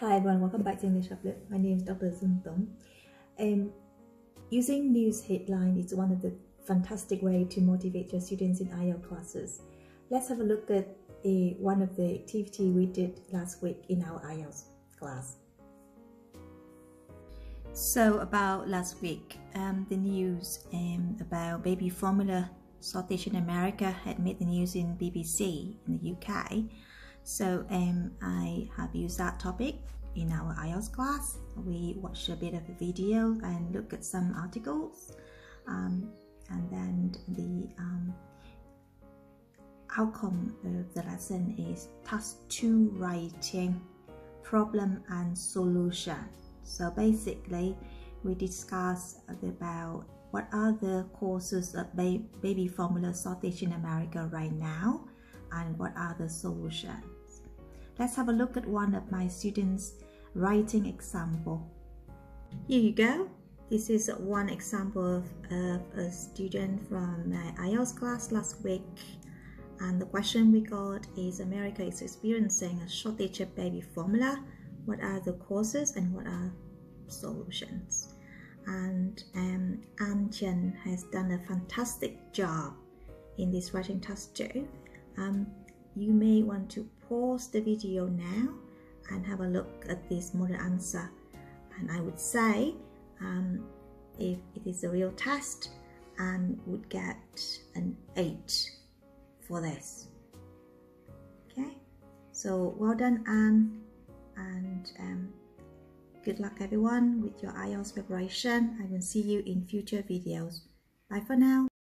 Hi everyone, welcome back to English Uplift. My name is Dr. Dung Tong. Um, using news headline is one of the fantastic way to motivate your students in IELTS classes. Let's have a look at a, one of the activity we did last week in our IELTS class. So about last week, um, the news um, about baby formula shortage in America had made the news in BBC in the UK. So um, I have used that topic in our IELTS class. We watched a bit of a video and look at some articles. Um, and then the um, outcome of the lesson is task 2 writing problem and solution. So basically we discuss about what are the causes of baby formula shortage in America right now and what are the solutions. Let's have a look at one of my students' writing example. Here you go. This is one example of, of a student from my IELTS class last week. And the question we got is America is experiencing a shortage of baby formula. What are the causes and what are solutions? And um, An Chen has done a fantastic job in this writing task too. Um, you may want to pause the video now and have a look at this model answer. And I would say um, if it is a real test, and would get an 8 for this. Okay, so well done Anne and um, good luck everyone with your IELTS preparation. I will see you in future videos. Bye for now.